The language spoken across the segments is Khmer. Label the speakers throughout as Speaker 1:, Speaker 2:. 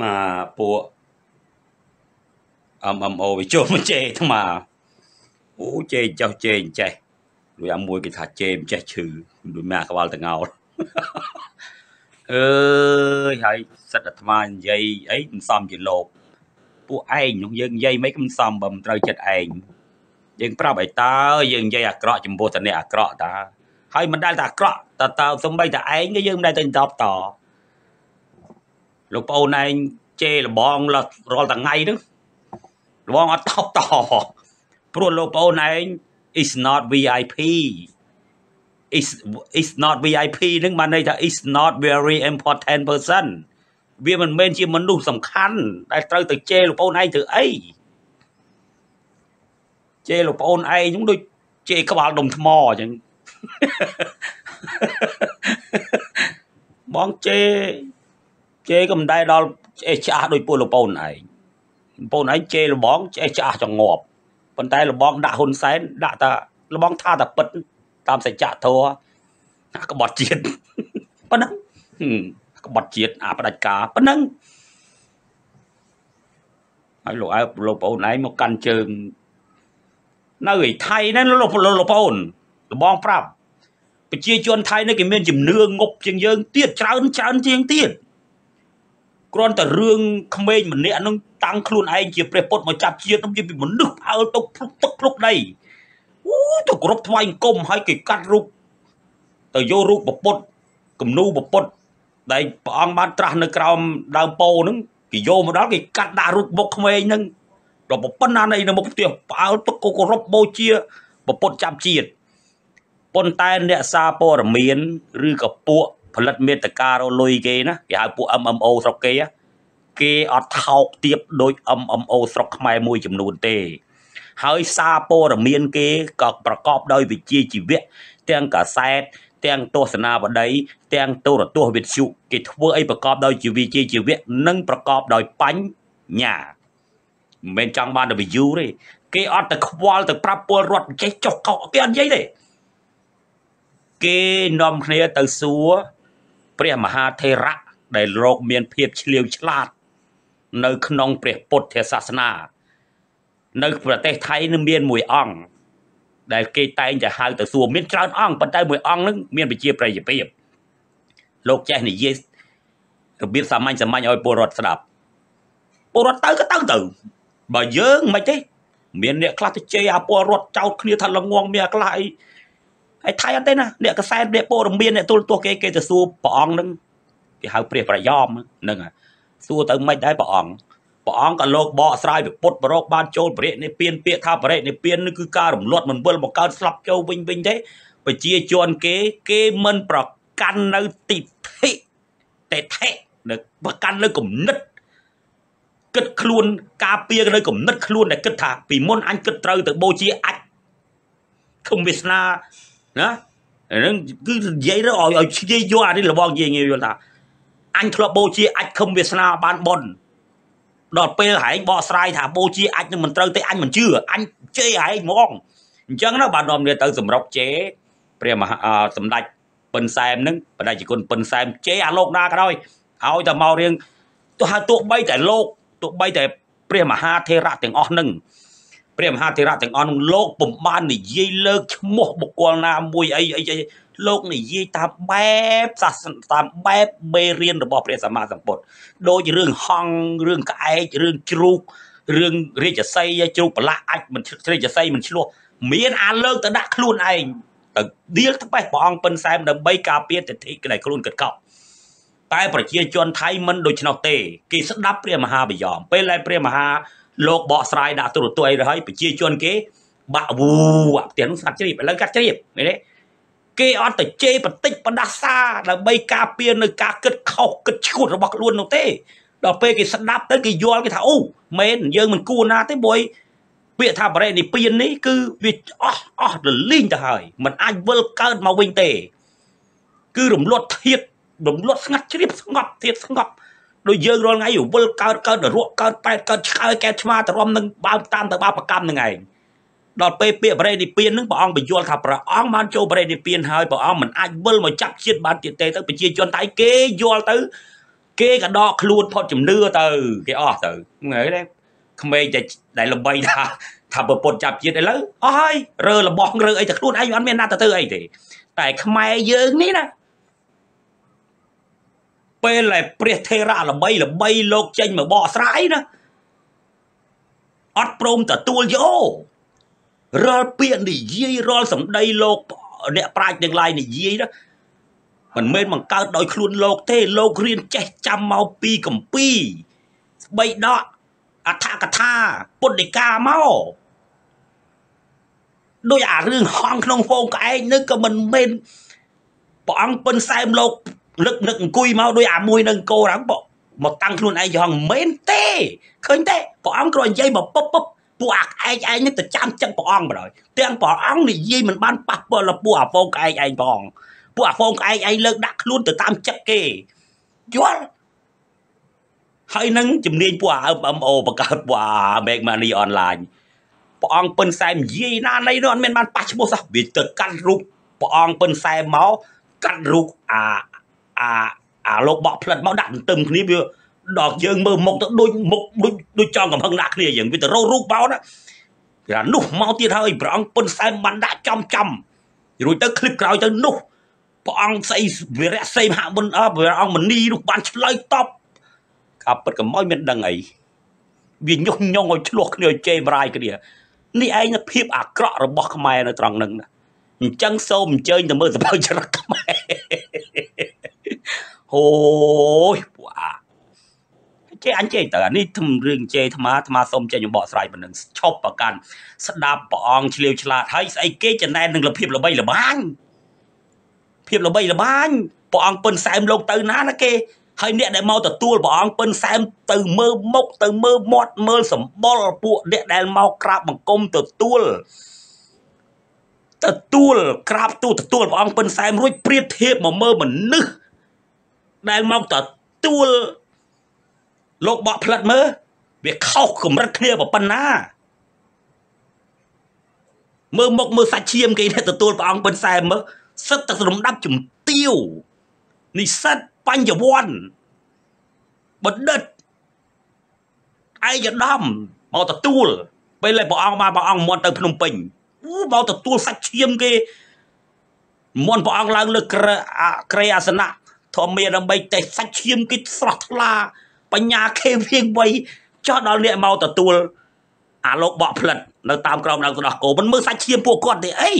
Speaker 1: មកពួក MMO វាចូលមកជេរថ្មអូជេរចោះជេរចេះដូចអាមួយគេថាជេរមិនចេះឈឺដូចម៉ាក្បាលតងោលអើយហើយសិតអាត្មានិយាយអីមិនសមជាលោកពួកឯងនោះយើងនិយាយមិនមិនសមបើមិនត្រូវចិត្តឯងយើងប្រាប់ឲ្យតើយើងនិយាយអាក្រក់ចំពោះតអ្នកអាក្រក់តើហើយមិនដែលតែអាក្រក់តើតើសំបីតែឯងក៏យើងមិនដែលទៅតបត លោកប្អូនឯងជេរលបងរាល់ថ្ងៃហ្នឹងលបងអត់តបតព្រោះលោកប្អូនឯង is not VIP is is not VIP នឹងបានន័យថា is not very important person វាមិនមែនជាមនុស្សសំខាន់ដែលត្រូវទៅជេរលោកប្អូនឯងធ្វើអីជេរលោកប្អូនឯងហ្នឹងដូចជេរក្បាលដុំថ្មអញ្ចឹងបងជេរ ជេរកំដែរដល់ឆ្អេះឆ្អាស់ដោយពួកលោកប្អូនឯងបងឯងជេរលបងឆ្អេះឆ្អាស់ចងប់ប៉ុន្តែលបងដាក់ហ៊ុនសែនដាក់តាលបងថាតាពិតតាមសច្ចធម៌ក្បត់ជាតិប៉ុណ្ណឹងក្បត់ជាតិអាផ្ដាច់ការប៉ុណ្ណឹងហើយលោកអើលោកប្អូនឯងមកកាន់ជើងនៅឯថៃហ្នឹងលោកលោកប្អូនលបងប្រាប់ប្រជាជនថៃនេះគេមានជំនឿងប់ជាងយើងទៀតច្រើនច្រើនជាងទៀត គ្រាន់តែរឿងក្មេងម្នាក់នឹងតាំងខ្លួនឯងជាព្រះពុទ្ធមកចាប់ជាតិនឹងជាមនុស្សផ្អើលទៅភ្លុកទឹកភ្លុកដីអូទៅគ្រប់ថ្វាយអង្គមហើយគេកាត់រូបទៅយករូបពពុទ្ធគំនូពពុទ្ធដែលព្រះអង្គបានត្រាស់នៅក្រោមដើមពោហ្នឹងគេយកមកដល់គេកាត់ដាក់រូបមុខក្មេងហ្នឹងដល់ប៉ុណ្ណានៃនៅមុខផ្ទះផ្អើលទឹកគោរពបូជាពពុទ្ធចាប់ជាតិប៉ុន្តែអ្នកសារព័ត៌មាន ឬក៏ពួក ផលិតមេតការលុយគេណាគេហៅពួក MMO ស្រុកគេគេអត់ថោកទៀបដូច MMO ស្រុកខ្មែរមួយចំនួនទេ ហើយសារព័ត៌មានគេក៏ប្រកបដោយវិជ្ជាជីវៈទាំងកាសែតទាំងទស្សនាវដ្តីទាំងទូរទស្សន៍វិទ្យុគេធ្វើអីប្រកបដោយជីវវិជ្ជាជីវៈនិងប្រកបដោយបញ្ញាមិនមែនចង់បាន view ទេគេអត់ទៅខ្វល់ទៅប្រាប់ពលរដ្ឋចេះចុះកោគេអត់និយាយទេគេនាំគ្នាទៅសួរ ព្រះមហាថេរៈដែលលោកមានភាពឆ្លៀវឆ្លាត នៅក្នុងព្រះពុទ្ធសាសនា នៅប្រទេសថៃនឹងមានមួយអង្គដែលគេតែងតែហៅទៅសួរមានច្រើនអង្គប៉ុន្តែមួយអង្គនឹងមានវិជាប្រយោជន៍លោកចេះនិយាយរបៀបសាមញ្ញសាមញ្ញឲ្យពលរដ្ឋស្ដាប់ពលរដ្ឋទៅក៏ទៅទៅបើយើងមិនទេមានអ្នកខ្លះទៅជេរអាពលរដ្ឋចោតគ្នាថាល្ងងមានខ្លះអី ហើយថៃអត់ទេណាអ្នកកសែតអ្នកព័ត៌មានអ្នកទូលទោះគេគេទៅសួរព្រះអង្គនឹងគេហៅព្រះប្រយោមហ្នឹងសួរទៅមិនដែរព្រះអង្គព្រះអង្គក៏លោកបកស្រាយពីពុទ្ធបរោគបានចូលបរិនិព្វានពាក្យថាបរិនិព្វាននេះគឺការរំលត់មិនវិលមកកើតស្លាប់ចូលវិញវិញទេប្រជាជនគេគេមិនប្រកាន់នៅទីធិតេថេនៅប្រកាន់នៅគំនិតគិតខ្លួនការពារនៅគំនិតខ្លួនដែលគិតថាពីមុនអញគិតត្រូវទៅបូជាអាចគុំវាសនា ណាហ្នឹងគឺនិយាយទៅឲ្យឲ្យឆ្យាយយកអានេះរបស់និយាយយល់ថាអញធ្លាប់បូជាអាចខឹមវាសនាបានប៉ុនដល់ពេលហែងបកស្រាយថាបូជាអាចនឹងមិនត្រូវទេអញមិនជឿអញជេរហែងហ្មងអញ្ចឹងណាបាននាំគ្នាទៅសម្រុកជេរព្រះមហាសម្ដេចពិនសែមនឹងបដិជគុណពិនសែមជេរអាលោកណាក៏ដោយឲ្យតែមករៀងទោះហៅទោះបីតែលោកទោះបីតែព្រះមហាថេរៈទាំងអស់នឹង ព្រះមហាធិរៈទាំងអស់នោះលោកពុំបាននិយាយលើកឈ្មោះបុគ្គលណាមួយអីអីលោកនិយាយតាមបែបសាសនាតាមបែបមេរៀនរបស់ព្រះសម្មាសម្ពុទ្ធដូចរឿងហង្សរឿងក្អែករឿងជ្រូករឿងរាជសីជ្រូកប្រឡាក់អាចមិនរាជសីមិនឆ្លោះមានអាលើកទៅដាក់ខ្លួនឯងទៅដៀលត្បេះព្រះអង្គពិនសែមដើម្បីការពារទិដ្ឋិដែលខ្លួនគិតកោតែប្រជាជនថៃមិនដូច្នោះទេគេស្ដាប់ព្រះមហាបយមពេលដែលព្រះមហា លោកបកស្រាយដាក់ទូរទស្សន៍អីទៅហើយប្រជាជនគេ បាក់វូអាផ្ទះនោះស្កាត់ជ្រាបឥឡូវកាត់ជ្រាបឃើញទេគេអត់ទៅជេរបន្តិចបណ្ដាសាដើម្បីការពារនៅការគិតខុសគិតឈួតរបស់ខ្លួននោះទេដល់ពេលគេស្ដាប់ទៅគេយល់គេថាអូមែនយើងមិនគួរណាទេបុយពាក្យថាបរិនិព្វាននេះគឺវាអស់អស់រលីងទៅហើយมันអាចវិលកើតមកវិញទេ គឺរំលត់ធៀបរំលត់ស្ងាត់ជ្រាបស្ងប់ធៀបស្ងប់ ដូចយើងរាល់ថ្ងៃវិលកើតកើតរក់កើតប៉ែតកើតឆ្កើកែឆ្មាទៅរំនឹងបើតាមទៅបាបកម្មនឹងឯងដល់ពេលពាក្យបរិនិព្វាននឹងព្រះអង្គបញ្យល់ថាព្រះអង្គបានចូលបរិនិព្វានហើយព្រះអង្គមិនអាចវិលមកចាប់ជាតិបានទៀតទេទៅប្រជាជនថៃគេយល់ទៅគេក៏ដកខ្លួនផុតជំនឿទៅគេអស់ទៅមើលទេក្មេងតែដែលល្បីថាថាប្រពន្ធចាប់ជាតិឥឡូវអស់ហើយរើរបស់រើអីតែខ្លួនឯងអត់មានណាទៅធ្វើអីទេតែខ្មែរយើងនេះណា ពេលដែលព្រះថេរៈល្បីល្បីលោកចេញមកបកស្រាយណាអត់ព្រមទទួលយករាល់ពាក្យនិយាយរាល់សម្ដីលោកអ្នកប្រាជ្ញទាំងឡាយនិយាយណាមិនមែនបង្កើតដោយខ្លួនលោកទេលោករៀនចេះចាំមកពីកម្ពីស្បីដកអដ្ឋកថាពុទ្ធិកាមកដោយអារឿងហងក្នុងហ្វូងក្អែកនេះក៏មិនមែនព្រះអង្គពិនសែមលោក លឹកនឹកអង្គុយមកដោយអាមួយនឹងកោរហ្នឹងមកតាំងខ្លួនឯងយ៉ាងមិនមែនទេឃើញទេព្រះអង្គគ្រាន់និយាយមកពុបពុបពួកអាក្អែកឯងនេះទៅចាំចឹងព្រះអង្គបណ្ដោយទាំងព្រះអង្គនិយាយមិនបានប៉ះពាល់ដល់ពួកអាហ្វូងក្អែកឯងផងពួកអាហ្វូងក្អែកឯងលើកដាក់ខ្លួនទៅតាមចិត្តគេយល់ហើយនឹងជំនាញពួកអា MMO បង្កើតពួកអា Make Money Online ព្រះអង្គពិនសែមនិយាយណានៃនោះអត់មានបានប៉ះឈ្មោះសោះវាទៅកាត់រូបព្រះអង្គពិនសែមមកកាត់រូបអា អាអាលោកបកផ្លិតមកដាក់ទន្ទឹមគ្នាវាដល់យើងមើលមុខទៅដូចមុខដូចដូចចង់កំហឹងដាក់គ្នាយ៉ាងវាទៅរោរូបបោណាគេថានោះមកទៀតហើយព្រះអង្គពុនសែមបានដាក់ចំចំរួចទៅคลิปក្រោយទៅនោះព្រះអង្គស្អីវិរៈសេមហមុនអព្រះអង្គមនីនោះបានឆ្លើយតបកាពិតកំឲ្យមានដឹងអីវាញុះញង់ឲ្យឆ្លោះគ្នាឲ្យជេរបរាយគ្នានេះឯងភាពអាក្រក់របស់ខ្មែរនៅត្រង់ហ្នឹងណាអញ្ចឹងសូមអញ្ជើញទៅមើលសភៅចរិតខ្មែរ អូយពួកអាចេះអញចេះតើនេះធំរឿងចេះអាត្មាអាត្មាសូមចេញបកស្រាយប៉ុណ្ណឹងឈប់ប្រកាន់ស្ដាប់ព្រះអង្គឆ្លៀវឆ្លាតហើយស្អីគេចំណែននឹងលភាពល្បីល្បាញភាពល្បីល្បាញព្រះអង្គពិនសែមលោកទៅណាណាគេហើយអ្នកដែលមកទទួលព្រះអង្គពិនសែមទៅមើលមុខទៅមើលមាត់មើលសម្បុរពួកអ្នកដែលមកក្រាបបង្គំទទួលទទួលក្រាបទូទទួលព្រះអង្គពិនសែមរួចព្រៀបធៀបមកមើលមនុស្ស ដែលមកទទួលលោកបកផ្លិតមើលវាខុសកម្រិតគ្នាប៉ុណ្ណាមើលមុខមើលសាច់ឈាមគេនេះទទួលព្រះអង្គពិនសែមមើលសិតតែរំដាប់ជំទាវនិស្សិតបញ្ញវន្តបណ្ឌិតឯកឧត្តមមកទទួលពេលដែលព្រះអង្គបានព្រះអង្គមន់ទៅភ្នំពេញអូមកទទួលសាច់ឈាមគេមន់ព្រះអង្គឡើងលើក្រេអាសនៈ ធម្មមានដើម្បីតែសាច់ឈាមគេស្រស់ថ្លា បញ្ញាខេវៀងវៃចោះដល់អ្នកមកទទួលអាលោកបកផ្លិតនៅតាមក្រោមដើមស្ដោះគោមិនមើលសាច់ឈាមពួកគាត់ទេអី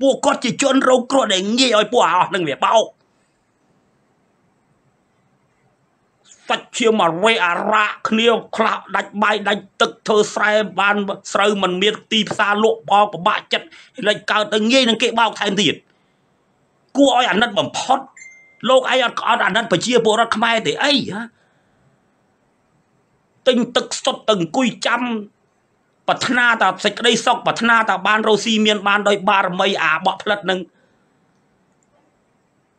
Speaker 1: ពួកគាត់ជាជនរងគ្រោះដែលងាយឲ្យពួកអស់នឹងវាបោកសាច់ឈាមអរេអារ៉ាគ្នាខ្លះដាច់បាយដាច់ទឹកធ្វើស្រែបានស្រូវមិនមានទីផ្សារលក់បោពិបាកចិត្តលេចកើតទៅងាយនឹងគេបោកថែមទៀតគួរឲ្យអាណិតបំផុត លោកអីអត់អត់អាណិតប្រជាពលរដ្ឋខ្មែរទេអីហ៎ទិញទឹកសុទ្ធទៅអង្គុយចាំប្រាថ្នាតាសេចក្តីសុខប្រាថ្នាតាបានរស់ស៊ីមានបានដោយបារមីអាបក់ផ្លិតនឹង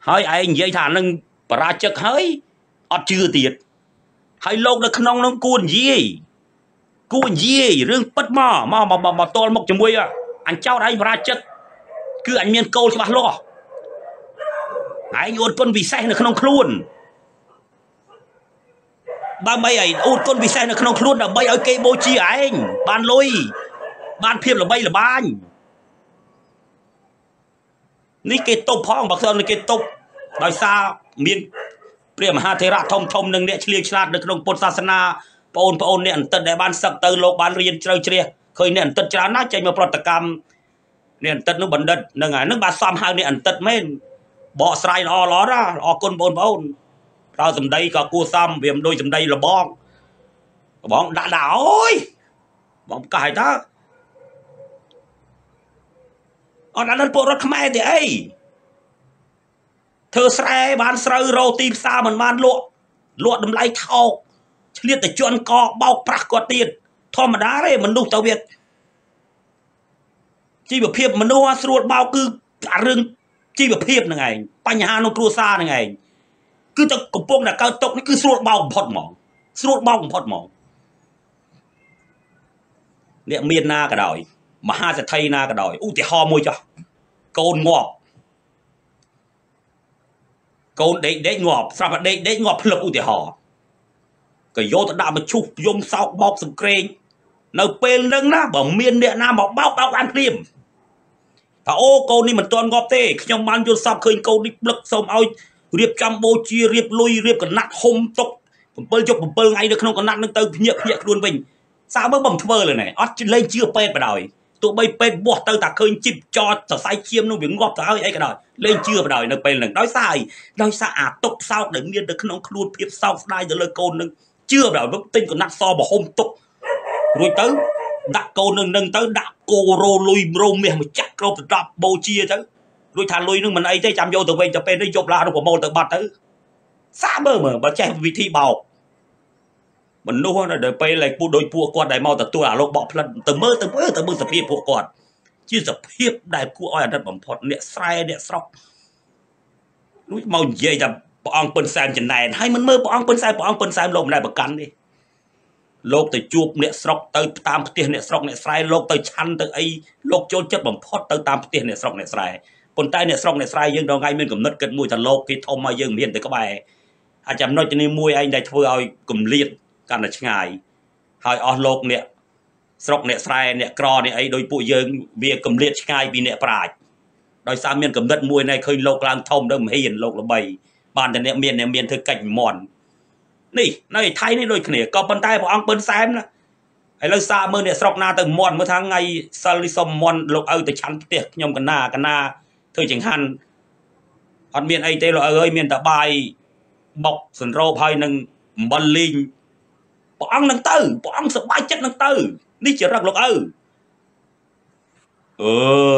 Speaker 1: ហើយឯងនិយាយថានឹងបរាជិកហើយអត់ជឿទៀតហើយលោកនៅក្នុងនឹងគួរនិយាយគួរនិយាយរឿងពិតមកមកមកមកតល់មុខជាមួយអញចោតឯងបរាជិកគឺអញមានគោលច្បាស់លាស់ ឯងអួតគុណពិសេសនៅក្នុងខ្លួនដើម្បីឲ្យអួតគុណពិសេសនៅក្នុងខ្លួនដើម្បីឲ្យគេបូជាឯងបានលុយបានភាពល្បីល្បាញនេះគេតុបផងបើសិនគេតុបដោយសារមានព្រះមហាថេរៈធំធំនិងអ្នកឆ្លៀងឆ្លាតនៅក្នុងពុទ្ធសាសនាបងប្អូនអ្នកអន្តិតដែលបានសឹកទៅលោកបានរៀនជ្រៅជ្រះឃើញអ្នកអន្តិតច្រើនណាស់ចេញមកប្រតិកម្មអ្នកអន្តិតនោះបណ្ឌិតហ្នឹងហើយហ្នឹងបាទសំហៅអ្នកអន្តិតមែន បកស្រាយល្អល្អណាស់អរគុណបងប្អូនប្រើសម្ដីក៏គួរសមវាមិនដូចសម្ដីលបងបងដាក់ដាក់អូយបងកាយតើអត់អានពលរដ្ឋខ្មែរទេអីធ្វើស្រែបានស្រូវរោទីផ្សារមិនបានលក់លក់តម្លៃថោកឆ្លៀតតែជន់កបោកប្រាស់គាត់ទៀតធម្មតាទេមនុស្សទៅវាជីវភាពមនុស្សស្រួលបោកគឺអារឿង ជីវភាពហ្នឹងឯងបញ្ហាក្នុងគ្រួសារហ្នឹងឯងគឺទៅកំពុងតែកើតຕົកនេះគឺស្រួលបោកបំផុតហ្មងស្រួលបោកបំផុតហ្មងអ្នកមានណាក៏ដោយមហាសេដ្ឋីណាក៏ដោយឧទាហរណ៍មួយចុះកូនងាប់កូនដេកដេកងាប់ស្រាប់តែដេកដេកងាប់ភ្លឹបឧទាហរណ៍ក៏យកទៅដាក់មកឈុះយំសោកបោកសង្ក្រែងនៅពេលហ្នឹងណាបើមានអ្នកណាមកបោកបោកបានព្រាម ថាអូកូននេះមិនទាន់ងាប់ទេខ្ញុំបានយល់សពឃើញកូននេះផ្លឹកសូមឲ្យរៀបចំបូជារៀបលុយរៀបកណាត់ហុំទុក7ជប់7ថ្ងៃនៅក្នុងកណាត់នឹងទៅភ្ញាក់ភ្ញាក់ខ្លួនវិញសើមើលបំធ្វើលើណែអត់លេងជឿពេទ្យបដ ாய் ទោះបីពេទ្យបោះទៅតែឃើញជីបចតសរសៃឈាមនោះវាងាប់ទៅហើយអីក៏ដោយលេងជឿបដ ாய் នៅពេលហ្នឹងដោយសារអីដោយសារអាទុកសោកដែលមាននៅក្នុងខ្លួនភាពសោកស្ដាយទៅលើកូននឹងជឿបដ ாய் ទិញកណាត់សបហុំទុករួចទៅ ដាក់កូននឹងនឹងទៅដាក់គោរោលុយរោមាសមកចាក់ក្របទៅដល់បូជាទៅរួចថាលុយនឹងមិនអីទេចាំយកទៅវិញទៅពេលនេះយប់ឡានោះប្រមូលទៅបាត់ទៅសាមើមើបើចេះវិធីបោកមនុស្សដែលពេលឲ្យពូដូចពួកគាត់ដែលមកទទួលអាលោកបកផ្លិតទៅមើលទៅមើលទៅមើលសភាពពួកគាត់ជាសភាពដែលគួរឲ្យអាណិតបំផុតអ្នកស្រែអ្នកស្រុកនោះមកនិយាយថាព្រះអង្គពិនសែនចំណែនហើយមិនមើលព្រះអង្គពិនសែនព្រះអង្គពិនសែនលោកមិនដែលប្រកាន់ទេ លោកទៅជួបអ្នកស្រុកទៅតាមផ្ទះអ្នកស្រុកអ្នកស្រែលោកទៅឆាន់ទៅអីលោកចូលចិត្តបំផុតទៅតាមផ្ទះអ្នកស្រុកអ្នកស្រែប៉ុន្តែអ្នកស្រុកអ្នកស្រែយើងដល់ថ្ងៃមានកំណត់គិតមួយថាលោកគេធំមកយើងមានតែក្បែរអាចចំណុចនេះមួយឯងដែលធ្វើឲ្យគម្លាតកាន់តែឆ្ងាយហើយអស់លោកអ្នកស្រុកអ្នកស្រែអ្នកក្រអ្នកអីដោយពួកយើងវាគម្លាតឆ្ងាយពីអ្នកប្រាជ្ញដោយសារមានកំណត់មួយណែឃើញលោកឡើងធំទៅមហ៊ានលោកល្បីបានតែអ្នកមានអ្នកមានធ្វើកិច្ចមន់ នេះនៅថៃនេះដូចគ្នាក៏ប៉ុន្តែព្រះអង្គពឹនសែមណាឥឡូវសារមើលអ្នកស្រុកណាទៅមន់មើលថាថ្ងៃសិលនេះសុំមន់លោកឪទៅឆាន់ផ្ទះខ្ញុំកណាកណាធ្វើចង្ហាន់អត់មានអីទេលោកឪអើយមានតែបាយបុកសន្រោបហើយនឹងអំបិលលីងព្រះអង្គនឹងទៅព្រះអង្គសប្បាយចិត្តនឹងទៅនេះជារឹកលោកឪអើ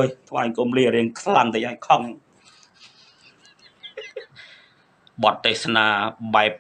Speaker 1: យថ្វាយគុំលារៀងខ្លាំងតិចហើយខំបទទេសនាបែប